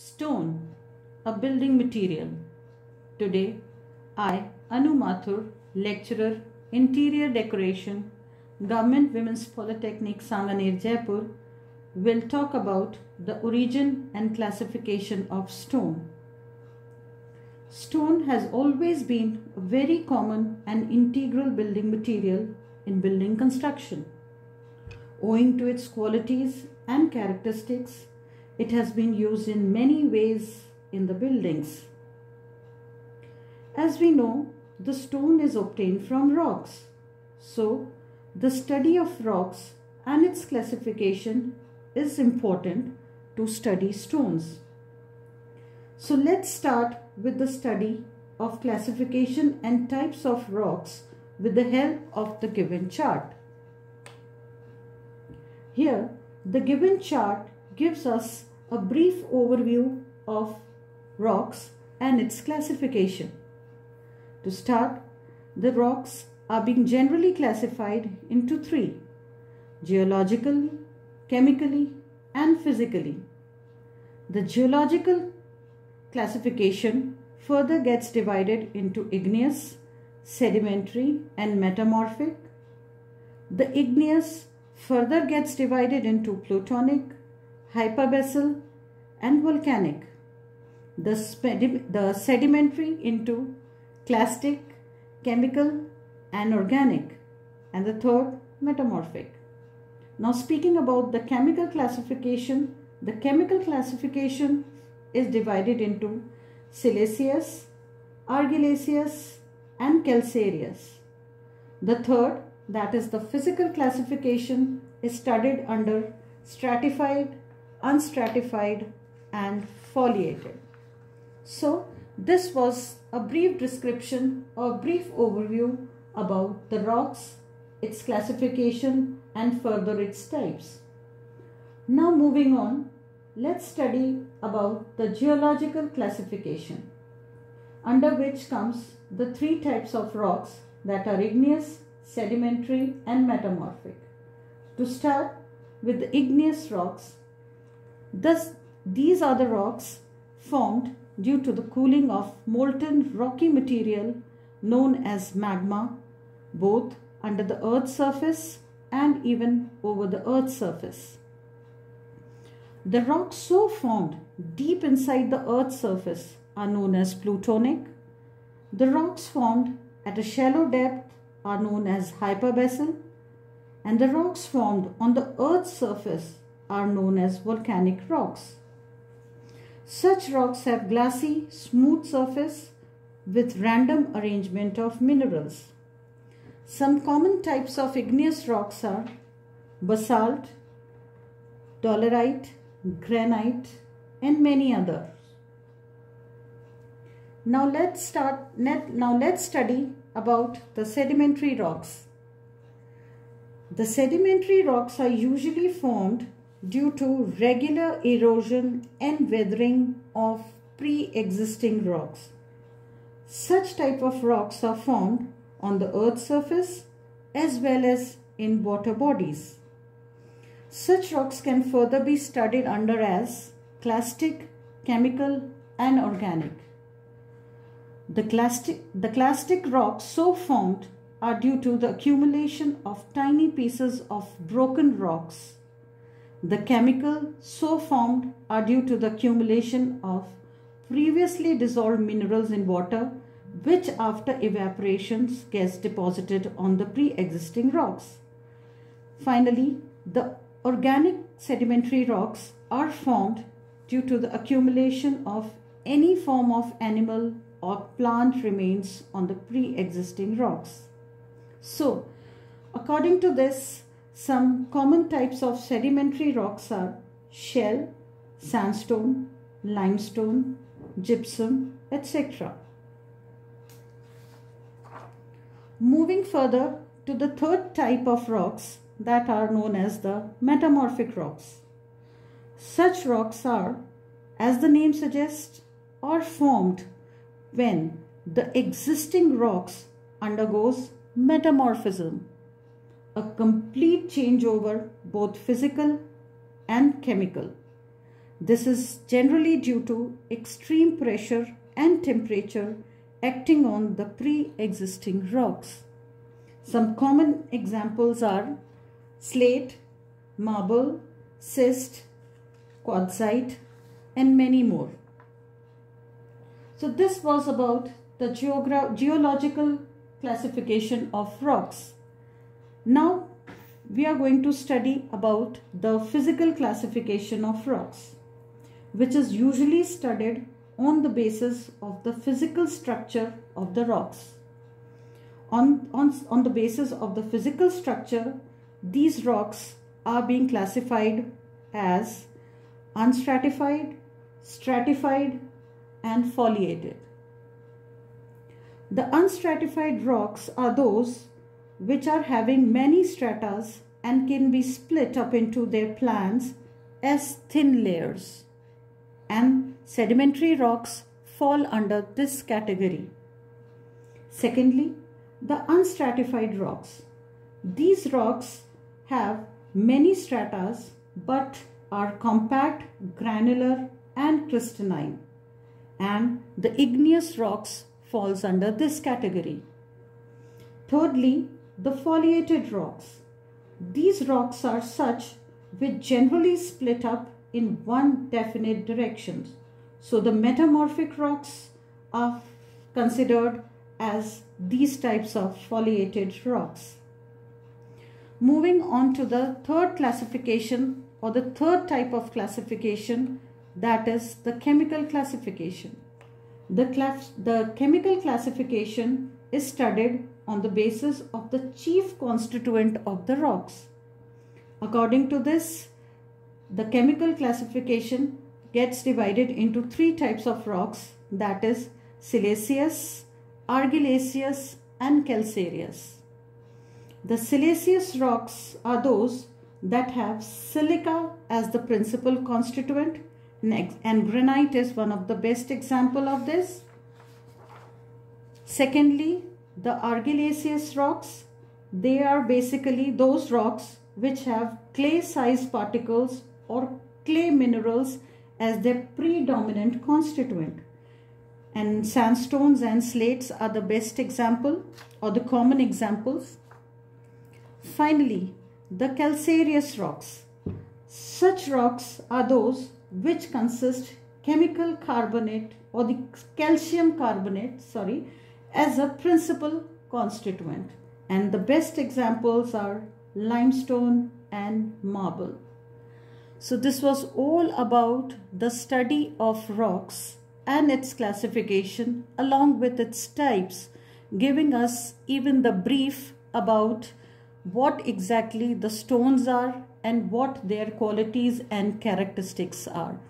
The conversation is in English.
Stone, a building material. Today, I, Anu Mathur, lecturer, interior decoration, Government Women's Polytechnic Sanganer Jaipur, will talk about the origin and classification of stone. Stone has always been a very common and integral building material in building construction. Owing to its qualities and characteristics, it has been used in many ways in the buildings. As we know, the stone is obtained from rocks. So, the study of rocks and its classification is important to study stones. So, let's start with the study of classification and types of rocks with the help of the given chart. Here, the given chart gives us a brief overview of rocks and its classification. To start, the rocks are being generally classified into three geologically, chemically, and physically. The geological classification further gets divided into igneous, sedimentary, and metamorphic. The igneous further gets divided into plutonic, hypabyssal and volcanic. The, the sedimentary into clastic, chemical and organic and the third metamorphic. Now speaking about the chemical classification, the chemical classification is divided into siliceous, argillaceous and calcareous. The third that is the physical classification is studied under stratified, unstratified and foliated. So this was a brief description or brief overview about the rocks, its classification and further its types. Now moving on, let's study about the geological classification under which comes the three types of rocks that are igneous, sedimentary and metamorphic. To start with the igneous rocks, thus these are the rocks formed due to the cooling of molten rocky material known as magma, both under the earth's surface and even over the earth's surface. The rocks so formed deep inside the earth's surface are known as plutonic. The rocks formed at a shallow depth are known as hypabyssal and the rocks formed on the earth's surface are known as volcanic rocks. Such rocks have glassy, smooth surface with random arrangement of minerals. Some common types of igneous rocks are basalt, dolerite, granite and many others. Now let's start now let's study about the sedimentary rocks. The sedimentary rocks are usually formed due to regular erosion and weathering of pre-existing rocks. Such type of rocks are formed on the earth's surface as well as in water bodies. Such rocks can further be studied under as clastic, chemical and organic. The clastic, the clastic rocks so formed are due to the accumulation of tiny pieces of broken rocks. The chemical so formed are due to the accumulation of previously dissolved minerals in water which after evaporation gets deposited on the pre-existing rocks. Finally, the organic sedimentary rocks are formed due to the accumulation of any form of animal or plant remains on the pre-existing rocks. So, according to this, some common types of sedimentary rocks are shell, sandstone, limestone, gypsum, etc. Moving further to the third type of rocks that are known as the metamorphic rocks. Such rocks are, as the name suggests, are formed when the existing rocks undergoes metamorphism, a complete changeover both physical and chemical. This is generally due to extreme pressure and temperature acting on the pre-existing rocks. Some common examples are slate, marble, schist, quartzite and many more. So this was about the geological classification of rocks. Now we are going to study about the physical classification of rocks which is usually studied on the basis of the physical structure of the rocks. On, on, on the basis of the physical structure, these rocks are being classified as unstratified, stratified and foliated. The unstratified rocks are those which are having many stratas and can be split up into their plans as thin layers and sedimentary rocks fall under this category. Secondly, the unstratified rocks. These rocks have many stratas but are compact, granular and crystalline and the igneous rocks falls under this category. Thirdly, the foliated rocks. These rocks are such which generally split up in one definite direction. So the metamorphic rocks are considered as these types of foliated rocks. Moving on to the third classification or the third type of classification that is the chemical classification. The, the chemical classification is studied on the basis of the chief constituent of the rocks. According to this, the chemical classification gets divided into three types of rocks that is siliceous, argillaceous and calcareous. The siliceous rocks are those that have silica as the principal constituent and granite is one of the best example of this. Secondly, the argillaceous rocks, they are basically those rocks which have clay-sized particles or clay minerals as their predominant constituent. And sandstones and slates are the best example or the common examples. Finally, the calcareous rocks. Such rocks are those which consist chemical carbonate or the calcium carbonate, sorry, as a principal constituent. And the best examples are limestone and marble. So this was all about the study of rocks and its classification along with its types, giving us even the brief about what exactly the stones are and what their qualities and characteristics are.